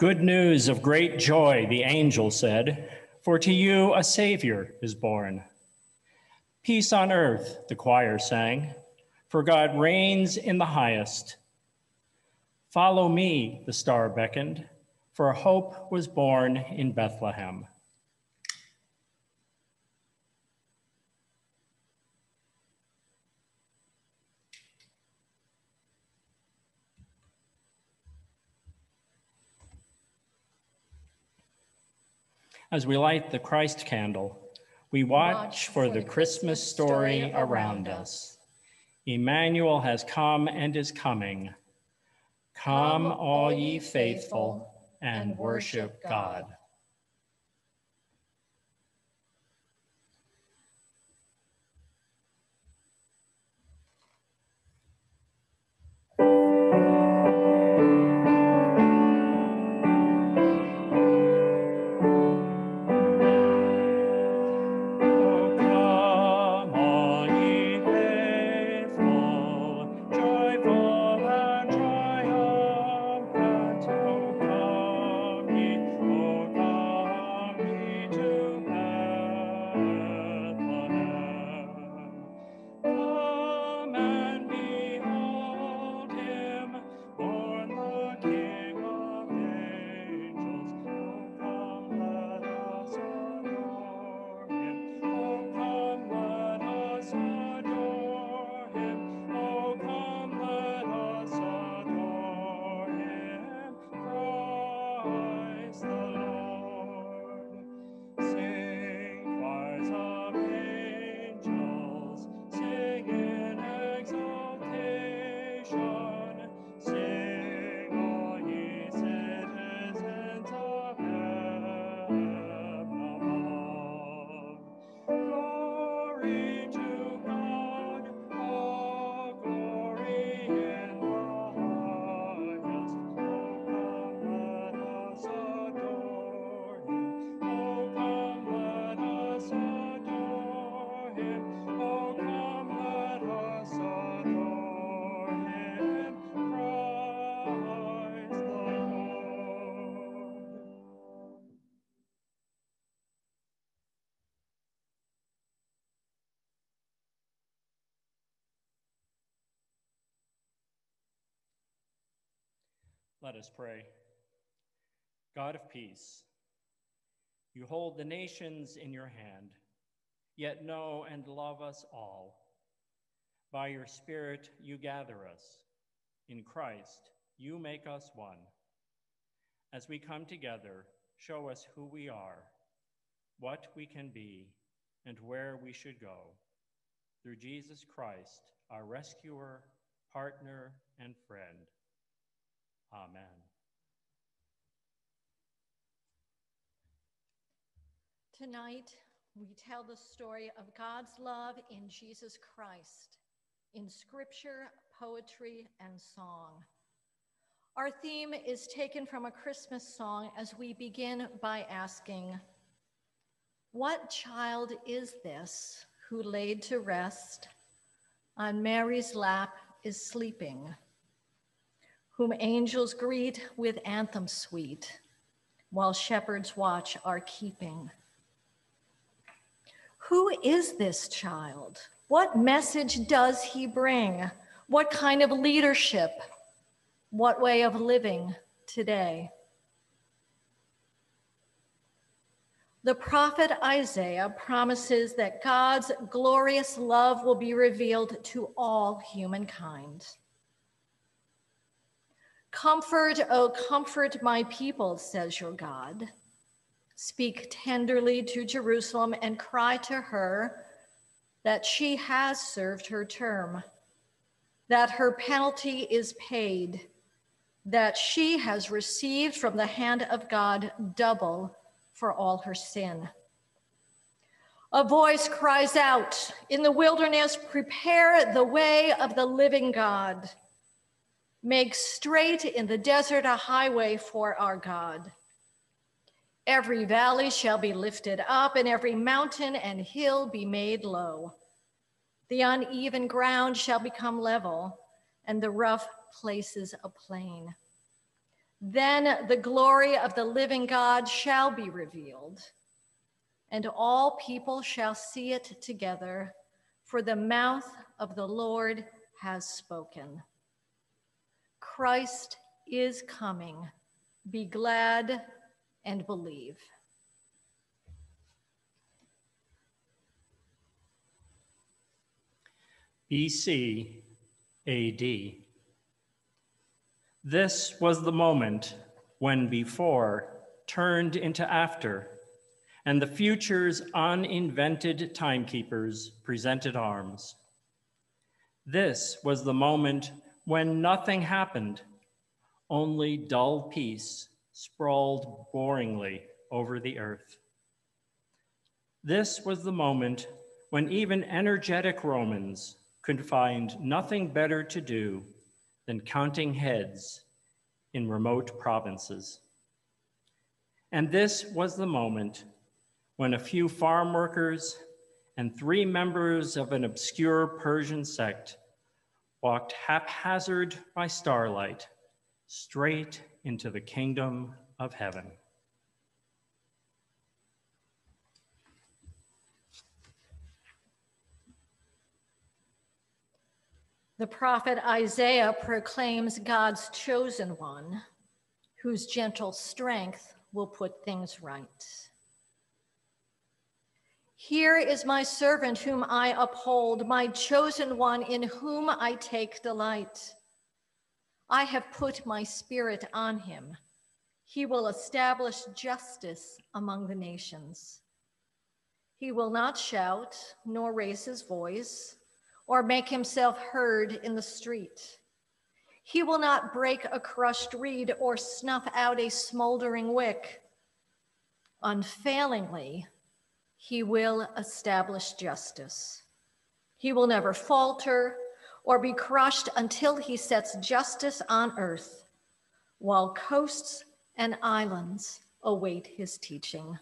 Good news of great joy, the angel said, for to you a Savior is born. Peace on earth, the choir sang, for God reigns in the highest. Follow me, the star beckoned, for hope was born in Bethlehem. As we light the Christ candle, we watch for the Christmas story around us. Emmanuel has come and is coming. Come, all ye faithful, and worship God. Let us pray. God of peace, you hold the nations in your hand, yet know and love us all. By your Spirit, you gather us. In Christ, you make us one. As we come together, show us who we are, what we can be, and where we should go. Through Jesus Christ, our rescuer, partner, and friend. Amen. Tonight, we tell the story of God's love in Jesus Christ in scripture, poetry, and song. Our theme is taken from a Christmas song as we begin by asking, What child is this who laid to rest on Mary's lap is sleeping? Whom angels greet with anthem sweet, while shepherds watch our keeping. Who is this child? What message does he bring? What kind of leadership? What way of living today? The prophet Isaiah promises that God's glorious love will be revealed to all humankind. Comfort, oh, comfort my people, says your God. Speak tenderly to Jerusalem and cry to her that she has served her term, that her penalty is paid, that she has received from the hand of God double for all her sin. A voice cries out in the wilderness, prepare the way of the living God. Make straight in the desert a highway for our God. Every valley shall be lifted up, and every mountain and hill be made low. The uneven ground shall become level, and the rough places a plain. Then the glory of the living God shall be revealed, and all people shall see it together, for the mouth of the Lord has spoken. Christ is coming. Be glad and believe. BC AD. This was the moment when before turned into after, and the future's uninvented timekeepers presented arms. This was the moment when nothing happened, only dull peace sprawled boringly over the earth. This was the moment when even energetic Romans could find nothing better to do than counting heads in remote provinces. And this was the moment when a few farm workers and three members of an obscure Persian sect walked haphazard by starlight straight into the kingdom of heaven. The prophet Isaiah proclaims God's chosen one, whose gentle strength will put things right. Here is my servant whom I uphold, my chosen one in whom I take delight. I have put my spirit on him. He will establish justice among the nations. He will not shout nor raise his voice or make himself heard in the street. He will not break a crushed reed or snuff out a smoldering wick. Unfailingly, he will establish justice. He will never falter or be crushed until he sets justice on earth, while coasts and islands await his teaching.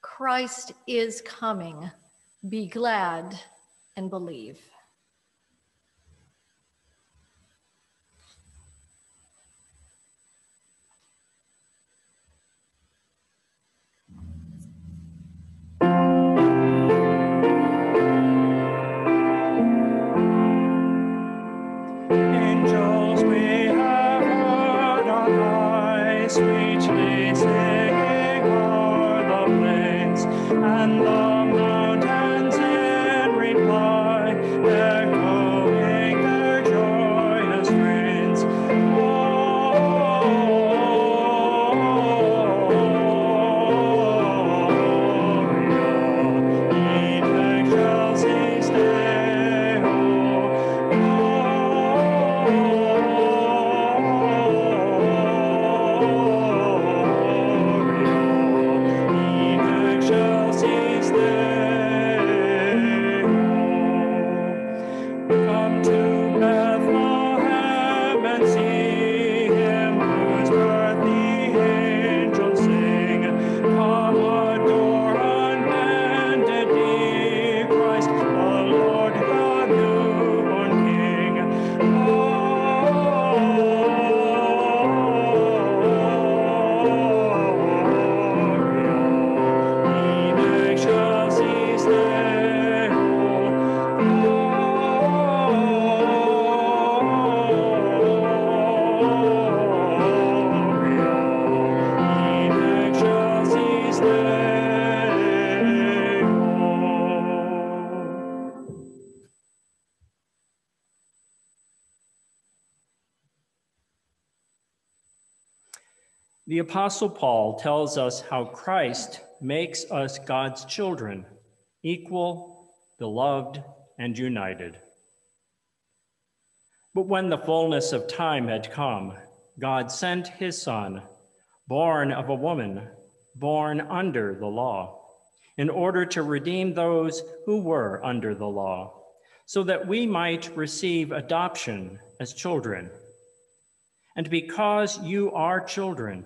Christ is coming. Be glad and believe. The Apostle Paul tells us how Christ makes us God's children, equal, beloved, and united. But when the fullness of time had come, God sent his Son, born of a woman, born under the law, in order to redeem those who were under the law, so that we might receive adoption as children. And because you are children,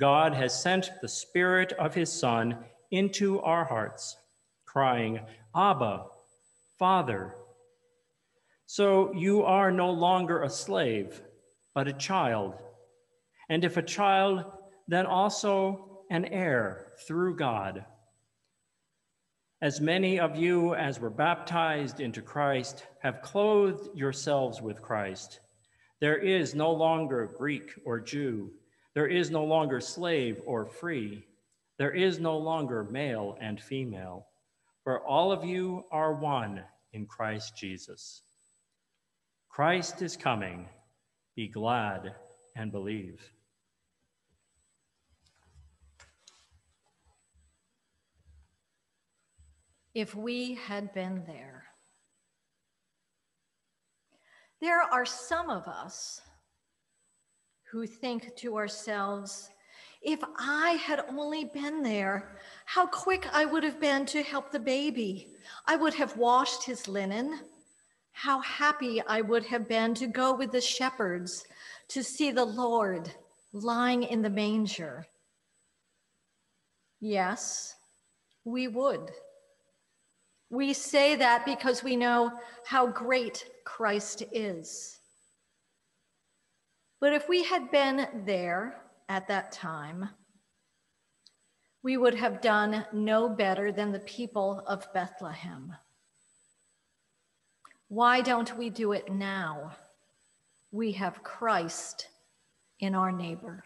God has sent the Spirit of His Son into our hearts, crying, Abba, Father. So you are no longer a slave, but a child. And if a child, then also an heir through God. As many of you as were baptized into Christ have clothed yourselves with Christ. There is no longer Greek or Jew. There is no longer slave or free. There is no longer male and female. For all of you are one in Christ Jesus. Christ is coming. Be glad and believe. If we had been there. There are some of us who think to ourselves, if I had only been there, how quick I would have been to help the baby. I would have washed his linen. How happy I would have been to go with the shepherds to see the Lord lying in the manger. Yes, we would. We say that because we know how great Christ is. But if we had been there at that time, we would have done no better than the people of Bethlehem. Why don't we do it now? We have Christ in our neighbor.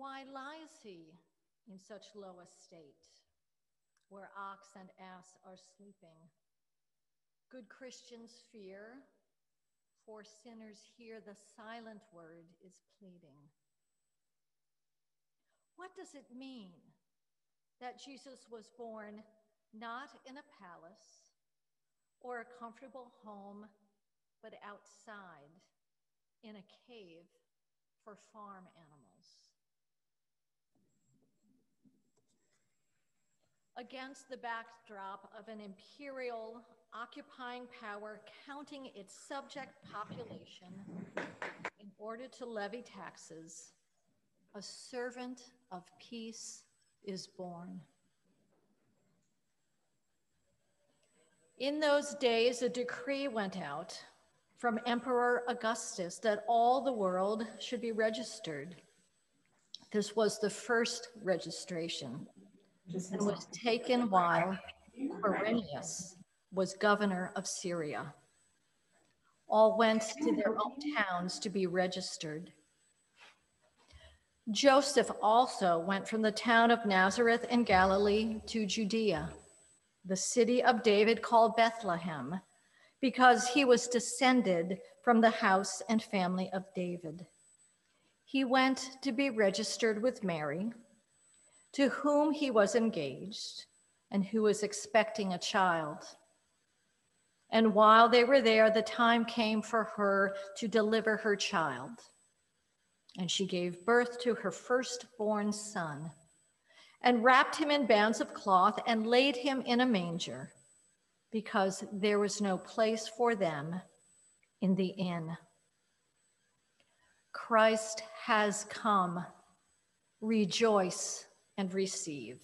Why lies he in such low estate, where ox and ass are sleeping? Good Christians fear, for sinners here the silent word is pleading. What does it mean that Jesus was born not in a palace or a comfortable home, but outside in a cave for farm animals? Against the backdrop of an imperial occupying power counting its subject population in order to levy taxes, a servant of peace is born. In those days, a decree went out from Emperor Augustus that all the world should be registered. This was the first registration and was taken while Quirinius was governor of Syria. All went to their own towns to be registered. Joseph also went from the town of Nazareth in Galilee to Judea, the city of David called Bethlehem, because he was descended from the house and family of David. He went to be registered with Mary to whom he was engaged and who was expecting a child. And while they were there, the time came for her to deliver her child. And she gave birth to her firstborn son and wrapped him in bands of cloth and laid him in a manger because there was no place for them in the inn. Christ has come. Rejoice and receive.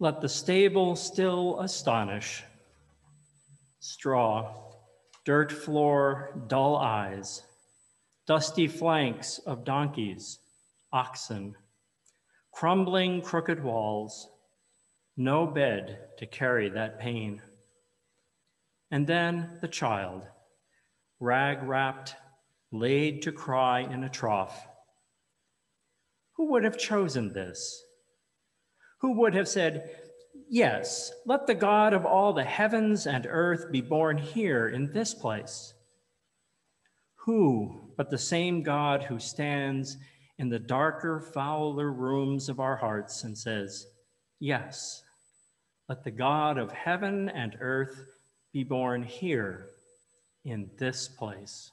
Let the stable still astonish. Straw, dirt floor, dull eyes, dusty flanks of donkeys, oxen, crumbling crooked walls, no bed to carry that pain. And then the child, rag wrapped, laid to cry in a trough. Who would have chosen this? Who would have said, Yes, let the God of all the heavens and earth be born here in this place? Who but the same God who stands in the darker, fouler rooms of our hearts and says, Yes, let the God of heaven and earth be born here in this place.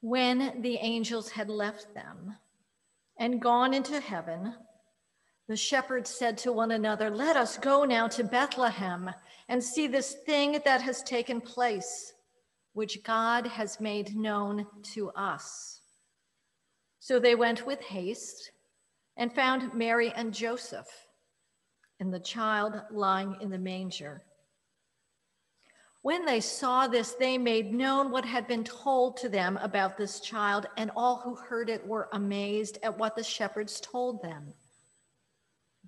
When the angels had left them and gone into heaven, the shepherds said to one another, Let us go now to Bethlehem and see this thing that has taken place, which God has made known to us. So they went with haste and found Mary and Joseph and the child lying in the manger. When they saw this, they made known what had been told to them about this child, and all who heard it were amazed at what the shepherds told them.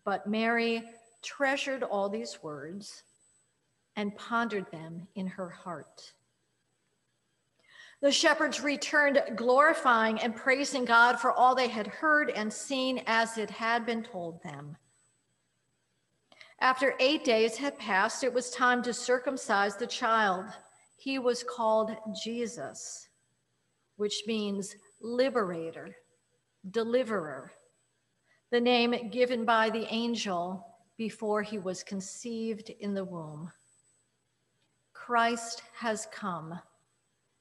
But Mary treasured all these words and pondered them in her heart. The shepherds returned, glorifying and praising God for all they had heard and seen as it had been told them. After eight days had passed, it was time to circumcise the child. He was called Jesus, which means liberator, deliverer, the name given by the angel before he was conceived in the womb. Christ has come.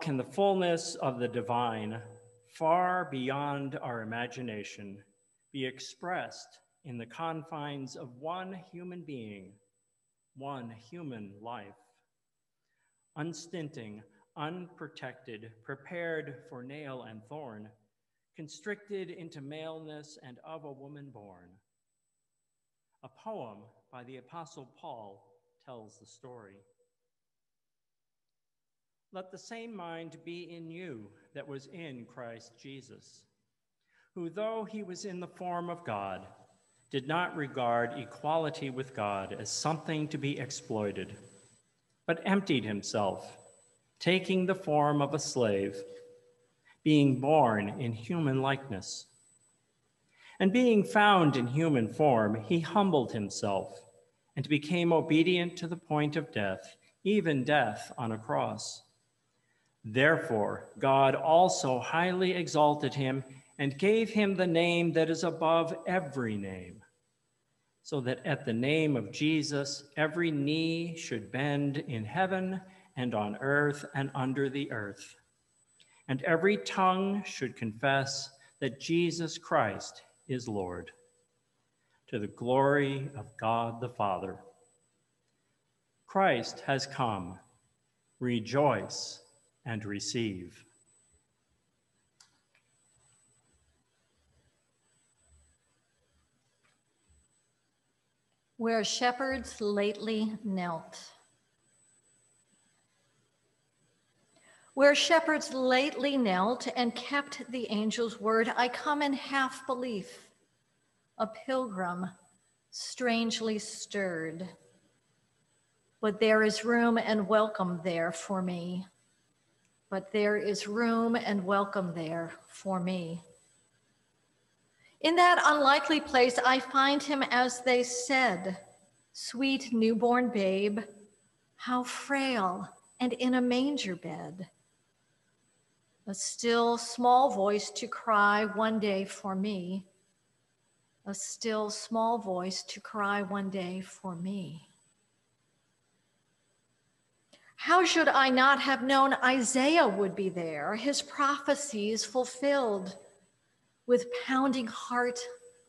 can the fullness of the divine, far beyond our imagination, be expressed in the confines of one human being, one human life? Unstinting, unprotected, prepared for nail and thorn, constricted into maleness and of a woman born. A poem by the Apostle Paul tells the story. Let the same mind be in you that was in Christ Jesus, who, though he was in the form of God, did not regard equality with God as something to be exploited, but emptied himself, taking the form of a slave, being born in human likeness. And being found in human form, he humbled himself and became obedient to the point of death, even death on a cross. Therefore, God also highly exalted him and gave him the name that is above every name, so that at the name of Jesus, every knee should bend in heaven and on earth and under the earth, and every tongue should confess that Jesus Christ is Lord, to the glory of God the Father. Christ has come. Rejoice and receive. where shepherds lately knelt. Where shepherds lately knelt and kept the angel's word, I come in half belief, a pilgrim, strangely stirred. But there is room and welcome there for me. But there is room and welcome there for me. In that unlikely place, I find him as they said, sweet newborn babe, how frail and in a manger bed. A still small voice to cry one day for me. A still small voice to cry one day for me. How should I not have known Isaiah would be there, his prophecies fulfilled? With pounding heart,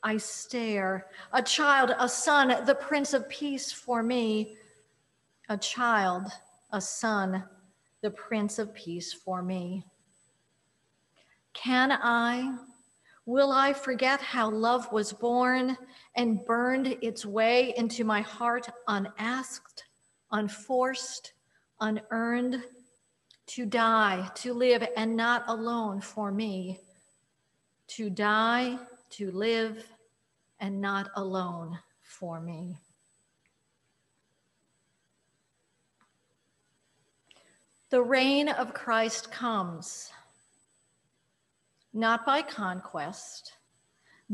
I stare. A child, a son, the Prince of Peace for me. A child, a son, the Prince of Peace for me. Can I, will I forget how love was born and burned its way into my heart unasked, unforced, unearned? To die, to live, and not alone for me to die, to live, and not alone for me. The reign of Christ comes not by conquest,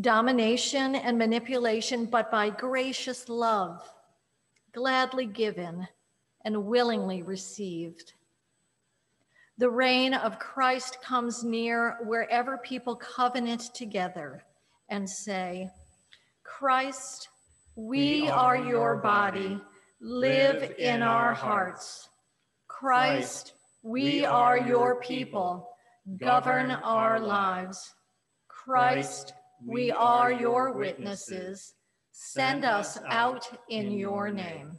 domination, and manipulation, but by gracious love, gladly given and willingly received. The reign of Christ comes near wherever people covenant together and say, Christ, we, we are, are, your body, live in our hearts. Christ, we are your people, govern our lives. Christ, we are your witnesses. Send us out in your name.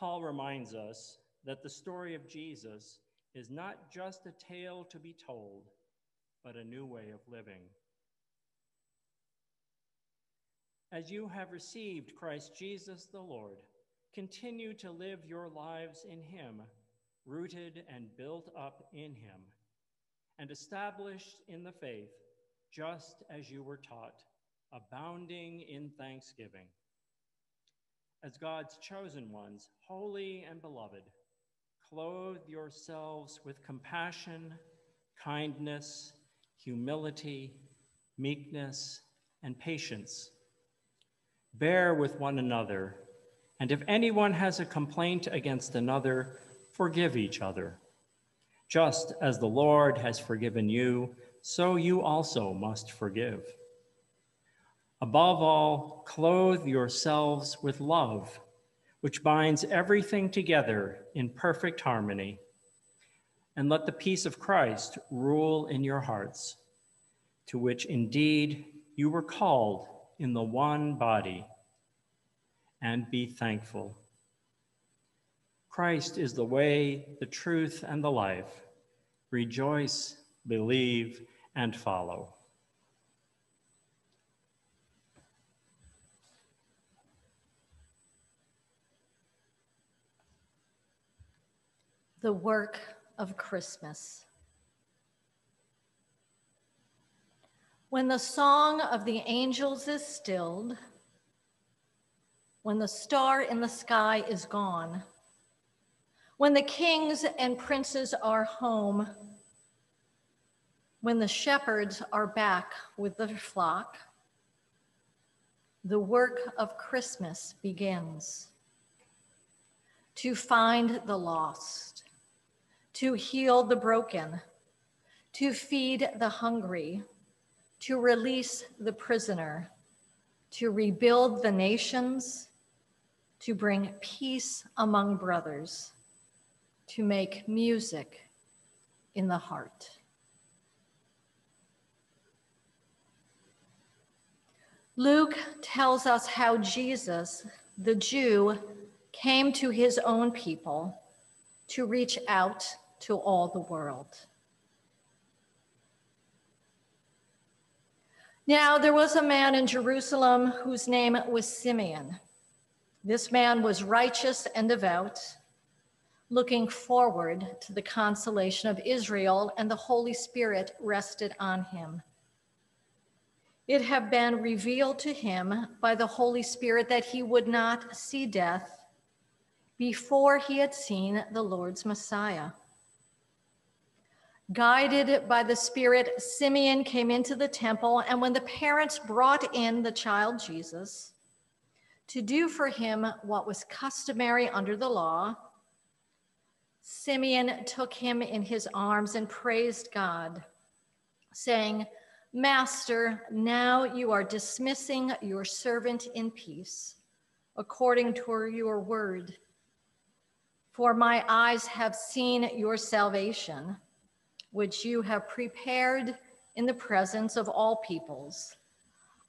Paul reminds us that the story of Jesus is not just a tale to be told, but a new way of living. As you have received Christ Jesus the Lord, continue to live your lives in Him, rooted and built up in Him, and established in the faith, just as you were taught, abounding in thanksgiving as God's chosen ones, holy and beloved, clothe yourselves with compassion, kindness, humility, meekness, and patience. Bear with one another, and if anyone has a complaint against another, forgive each other. Just as the Lord has forgiven you, so you also must forgive. Above all, clothe yourselves with love, which binds everything together in perfect harmony. And let the peace of Christ rule in your hearts, to which indeed you were called in the one body, and be thankful. Christ is the way, the truth, and the life. Rejoice, believe, and follow. The work of Christmas. When the song of the angels is stilled, when the star in the sky is gone, when the kings and princes are home, when the shepherds are back with the flock, the work of Christmas begins to find the lost, to heal the broken, to feed the hungry, to release the prisoner, to rebuild the nations, to bring peace among brothers, to make music in the heart. Luke tells us how Jesus, the Jew, came to his own people to reach out to all the world. Now, there was a man in Jerusalem whose name was Simeon. This man was righteous and devout, looking forward to the consolation of Israel, and the Holy Spirit rested on him. It had been revealed to him by the Holy Spirit that he would not see death before he had seen the Lord's Messiah. Guided by the Spirit, Simeon came into the temple, and when the parents brought in the child Jesus to do for him what was customary under the law, Simeon took him in his arms and praised God, saying, Master, now you are dismissing your servant in peace, according to your word. For my eyes have seen your salvation which you have prepared in the presence of all peoples,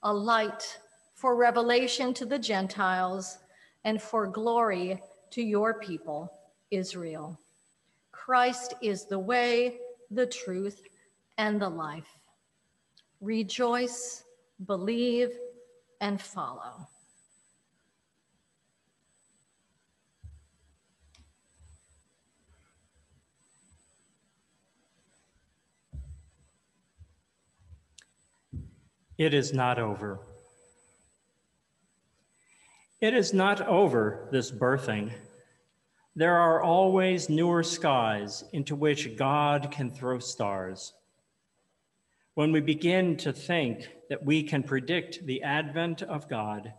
a light for revelation to the Gentiles and for glory to your people, Israel. Christ is the way, the truth, and the life. Rejoice, believe, and follow. It is not over. It is not over, this birthing. There are always newer skies into which God can throw stars. When we begin to think that we can predict the advent of God,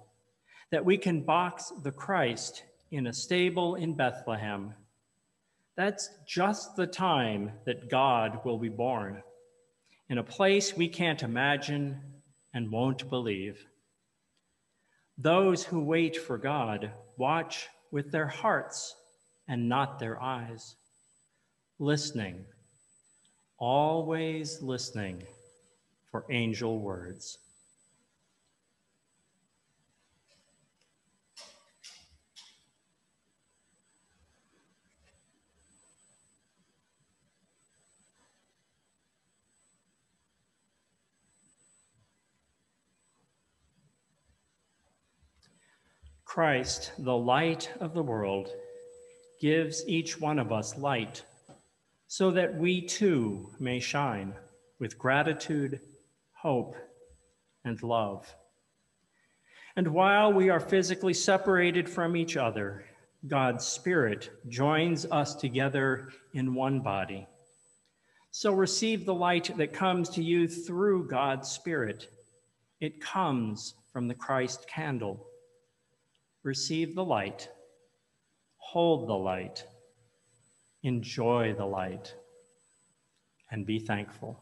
that we can box the Christ in a stable in Bethlehem, that's just the time that God will be born, in a place we can't imagine and won't believe. Those who wait for God watch with their hearts and not their eyes, listening, always listening for angel words. Christ, the light of the world, gives each one of us light so that we too may shine with gratitude, hope, and love. And while we are physically separated from each other, God's Spirit joins us together in one body. So receive the light that comes to you through God's Spirit. It comes from the Christ candle receive the light, hold the light, enjoy the light, and be thankful.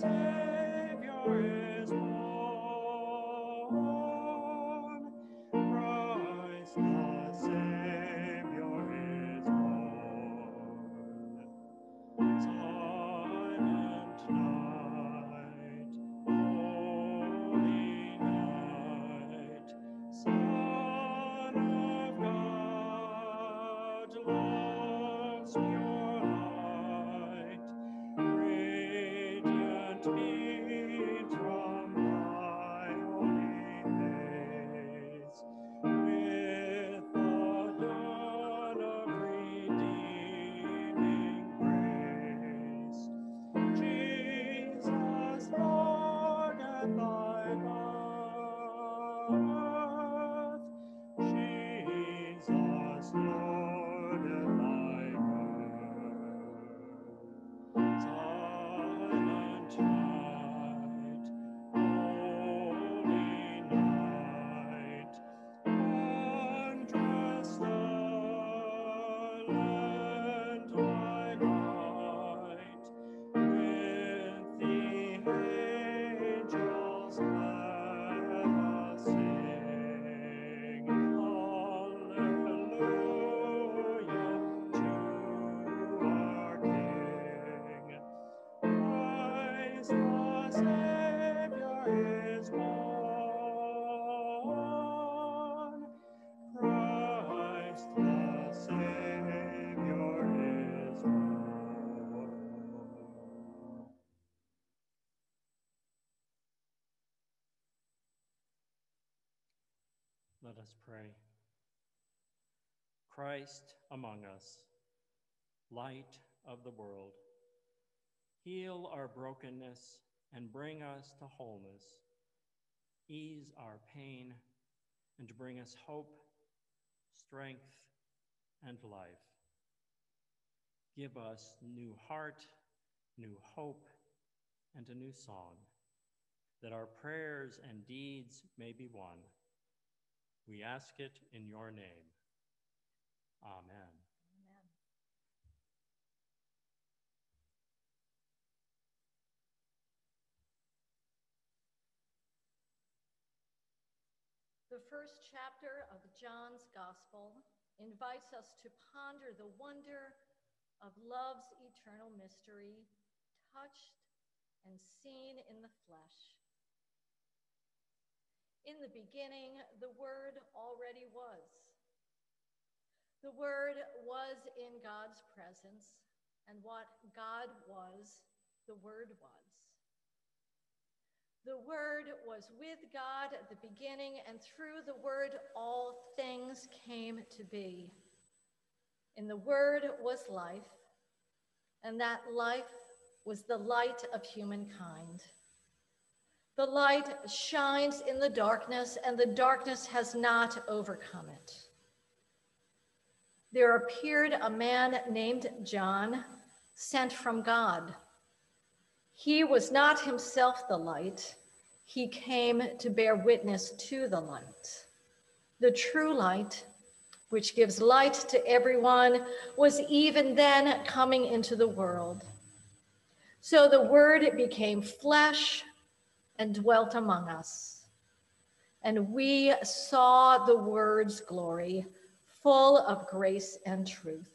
Savior Christ among us, light of the world, heal our brokenness and bring us to wholeness. Ease our pain and bring us hope, strength, and life. Give us new heart, new hope, and a new song, that our prayers and deeds may be one. We ask it in your name. Amen. The first chapter of John's Gospel invites us to ponder the wonder of love's eternal mystery, touched and seen in the flesh. In the beginning, the Word already was. The Word was in God's presence, and what God was, the Word was. The Word was with God at the beginning, and through the Word, all things came to be. In the Word was life, and that life was the light of humankind. The light shines in the darkness, and the darkness has not overcome it. There appeared a man named John, sent from God. He was not himself the light, he came to bear witness to the light. The true light, which gives light to everyone, was even then coming into the world. So the Word became flesh and dwelt among us. And we saw the Word's glory, full of grace and truth.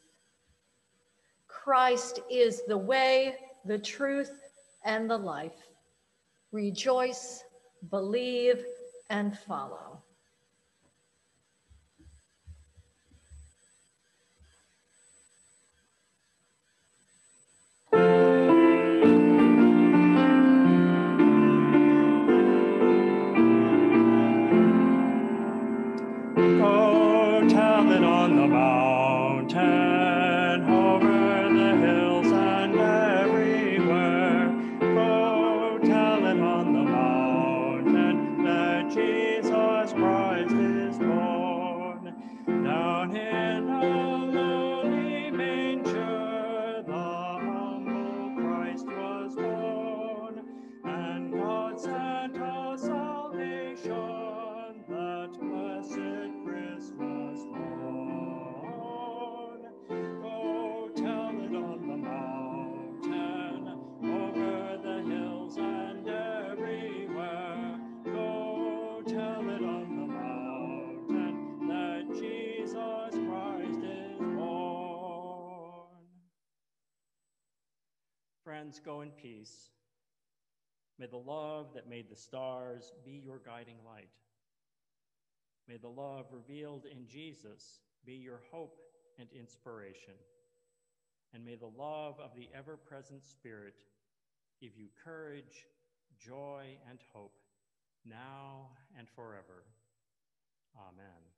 Christ is the way, the truth, and the life. Rejoice, believe, and follow. Go in peace. May the love that made the stars be your guiding light. May the love revealed in Jesus be your hope and inspiration. And may the love of the ever present Spirit give you courage, joy, and hope now and forever. Amen.